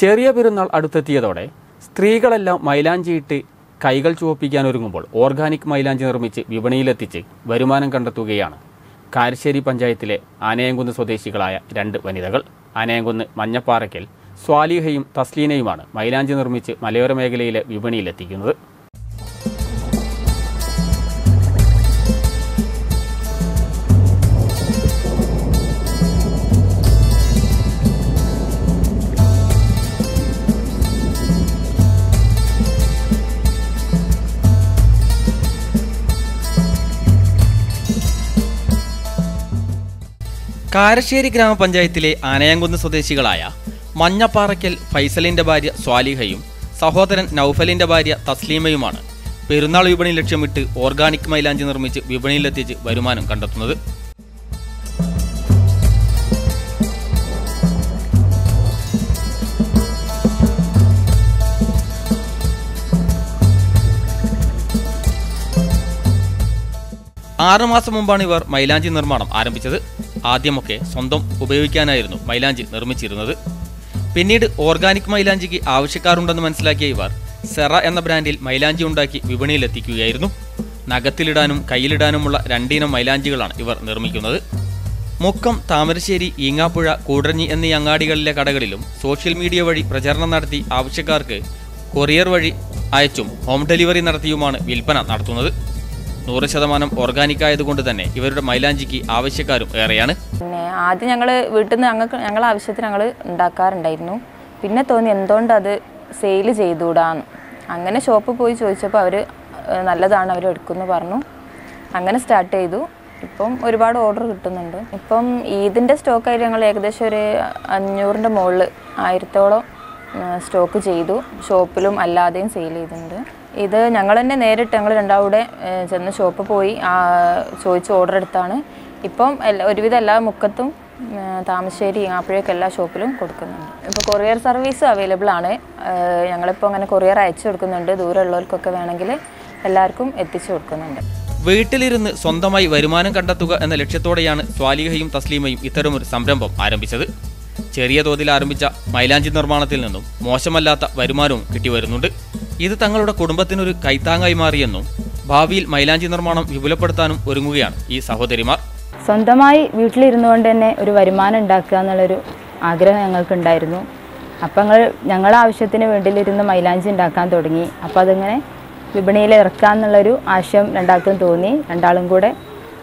ചെറിയ പെരുന്നാൾ അടുത്തെത്തിയതോടെ സ്ത്രീകളെല്ലാം മൈലാഞ്ചിയിട്ട് കൈകൾ ചുവപ്പിക്കാൻ ഒരുങ്ങുമ്പോൾ ഓർഗാനിക് മൈലാഞ്ചി നിർമ്മിച്ച് വിപണിയിലെത്തിച്ച് വരുമാനം കണ്ടെത്തുകയാണ്. കാരശ്ശേരി പഞ്ചായത്തിലെ ആനയംകുന്ന് സ്വദേശികളായ രണ്ട് വനിതകൾ. ആനയംകുന്ന് മഞ്ഞപ്പാറയ്ക്കൽ സ്വാലിഹയും തസ്ലീനയുമാണ് മൈലാഞ്ചി നിർമ്മിച്ച് മലയോര മേഖലയിലെ വിപണിയിലെത്തിക്കുന്നത്. കാരശ്ശേരി ഗ്രാമപഞ്ചായത്തിലെ ആനയാംകുന്ന് സ്വദേശികളായ മഞ്ഞപ്പാറയ്ക്കൽ ഫൈസലിന്റെ ഭാര്യ സ്വാലിഹയും സഹോദരൻ നൌഫലിന്റെ ഭാര്യ തസ്ലീമയുമാണ് പെരുന്നാൾ വിപണി ലക്ഷ്യമിട്ട് ഓർഗാനിക് മൈലാഞ്ചി നിർമ്മിച്ച് വിപണിയിലെത്തിച്ച് വരുമാനം കണ്ടെത്തുന്നത്. ആറുമാസം മുമ്പാണ് ഇവർ മൈലാഞ്ചി നിർമ്മാണം ആരംഭിച്ചത്. ആദ്യമൊക്കെ സ്വന്തം ഉപയോഗിക്കാനായിരുന്നു മൈലാഞ്ചി നിർമ്മിച്ചിരുന്നത്. പിന്നീട് ഓർഗാനിക് മൈലാഞ്ചിക്ക് ആവശ്യക്കാരുണ്ടെന്ന് മനസ്സിലാക്കിയ ഇവർ സെറ എന്ന ബ്രാൻഡിൽ മൈലാഞ്ചി ഉണ്ടാക്കി വിപണിയിലെത്തിക്കുകയായിരുന്നു. നഖത്തിലിടാനും കയ്യിലിടാനുമുള്ള രണ്ടിനം മൈലാഞ്ചികളാണ് ഇവർ നിർമ്മിക്കുന്നത്. മുക്കം താമരശ്ശേരി ഈങ്ങാപ്പുഴ കൂടഞ്ഞി എന്നീ അങ്ങാടികളിലെ കടകളിലും സോഷ്യൽ മീഡിയ വഴി പ്രചരണം നടത്തി ആവശ്യക്കാർക്ക് കൊറിയർ വഴി അയച്ചും ഹോം ഡെലിവറി നടത്തിയുമാണ് വിൽപ്പന നടത്തുന്നത്. നൂറ് ശതമാനം ഓർഗാനിക് ആയതുകൊണ്ട് തന്നെ ഇവരുടെ മൈലാഞ്ചിക്ക് ആവശ്യക്കാരും ഏറെയാണ്. പിന്നെ ആദ്യം ഞങ്ങൾ വീട്ടിൽ നിന്ന് ഞങ്ങൾക്ക് ഞങ്ങളെ ആവശ്യത്തിന് ഞങ്ങൾ ഉണ്ടാക്കാറുണ്ടായിരുന്നു. പിന്നെ തോന്നി എന്തുകൊണ്ട് അത് സെയിൽ ചെയ്തുകൂടാന്ന്. അങ്ങനെ ഷോപ്പിൽ പോയി ചോദിച്ചപ്പോൾ അവർ നല്ലതാണ് അവർ എടുക്കുമെന്ന് പറഞ്ഞു. അങ്ങനെ സ്റ്റാർട്ട് ചെയ്തു. ഇപ്പം ഒരുപാട് ഓർഡർ കിട്ടുന്നുണ്ട്. ഇപ്പം ഈദിന്റെ സ്റ്റോക്കായിട്ട് ഞങ്ങൾ ഏകദേശം ഒരു അഞ്ഞൂറിന്റെ മുകളിൽ ആയിരത്തോളം സ്റ്റോക്ക് ചെയ്തു. ഷോപ്പിലും അല്ലാതെയും സെയിൽ ചെയ്തിട്ടുണ്ട്. ഇത് ഞങ്ങൾ തന്നെ നേരിട്ട് ഞങ്ങൾ രണ്ടാവിടെ ചെന്ന് ഷോപ്പ് പോയി ചോദിച്ച് ഓർഡർ എടുത്താണ്. ഇപ്പം എല്ലാ ഒരുവിധം എല്ലാ മുക്കത്തും താമശ്ശേരി ആപ്പിഴയൊക്കെ എല്ലാ ഷോപ്പിലും കൊടുക്കുന്നുണ്ട്. ഇപ്പോൾ കൊറിയർ സർവീസ് അവൈലബിൾ ആണ്. ഞങ്ങളിപ്പോൾ അങ്ങനെ കൊറിയർ അയച്ചു കൊടുക്കുന്നുണ്ട്. ദൂരമുള്ളവർക്കൊക്കെ വേണമെങ്കിൽ എല്ലാവർക്കും എത്തിച്ചു കൊടുക്കുന്നുണ്ട്. വീട്ടിലിരുന്ന് സ്വന്തമായി വരുമാനം കണ്ടെത്തുക എന്ന ലക്ഷ്യത്തോടെയാണ് സ്വാലിഹയും തസ്ലീമയും ഇത്തരമൊരു സംരംഭം ആരംഭിച്ചത്. ചെറിയ തോതിൽ ആരംഭിച്ച മൈലാഞ്ചി നിർമ്മാണത്തിൽ നിന്നും മോശമല്ലാത്ത വരുമാനവും കിട്ടിവരുന്നുണ്ട് ഇത് തങ്ങളുടെ കുടുംബത്തിനൊരു കൈത്താങ്ങായി മാറിയെന്നും ഭാവിയിൽ മൈലാഞ്ചി നിർമ്മാണം വിപുലപ്പെടുത്താനും ഒരുങ്ങുകയാണ് ഈ സഹോദരിമാർ. സ്വന്തമായി വീട്ടിലിരുന്നു കൊണ്ട് തന്നെ ഒരു വരുമാനം ഉണ്ടാക്കുക എന്നുള്ളൊരു ആഗ്രഹം ഞങ്ങൾക്കുണ്ടായിരുന്നു. അപ്പം ഞങ്ങൾ ഞങ്ങളുടെ ആവശ്യത്തിന് വേണ്ടിയിലിരുന്ന് മൈലാഞ്ചി ഉണ്ടാക്കാൻ തുടങ്ങി. അപ്പോൾ അതിങ്ങനെ വിപണിയിൽ ഇറക്കുക എന്നുള്ളൊരു ആശയം രണ്ടാൾക്കും തോന്നി. രണ്ടാളും കൂടെ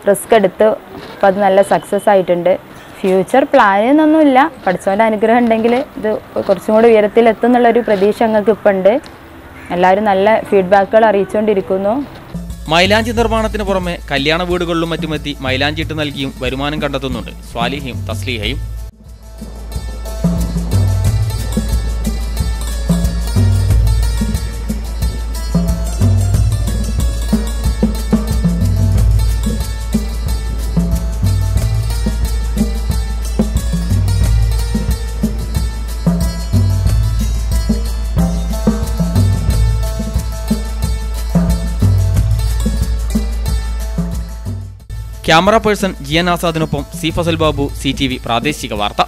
റിസ്ക് എടുത്ത് അപ്പോൾ അത് നല്ല സക്സസ് ആയിട്ടുണ്ട്. ഫ്യൂച്ചർ പ്ലാനൊന്നുമില്ല പഠിച്ചവന്റെ അനുഗ്രഹം ഉണ്ടെങ്കിൽ ഇത് കുറച്ചും കൂടി ഉയരത്തിലെത്തും എന്നുള്ളൊരു പ്രതീക്ഷ ഞങ്ങൾക്ക് ഇപ്പം ഉണ്ട് എല്ലാവരും നല്ല ഫീഡ്ബാക്കുകൾ അറിയിച്ചുകൊണ്ടിരിക്കുന്നു മൈലാഞ്ചി നിർമ്മാണത്തിന് പുറമെ കല്യാണ വീടുകളിലും മറ്റുമെത്തി മൈലാഞ്ചി ഇട്ട് നൽകിയും വരുമാനം കണ്ടെത്തുന്നുണ്ട്. സ്വാലിഹയും തസ്ലീഹയും camera person G N ആസാദിനൊപ്പം C Fasal Babu C T V പ്രാദേശിക വാർത്ത.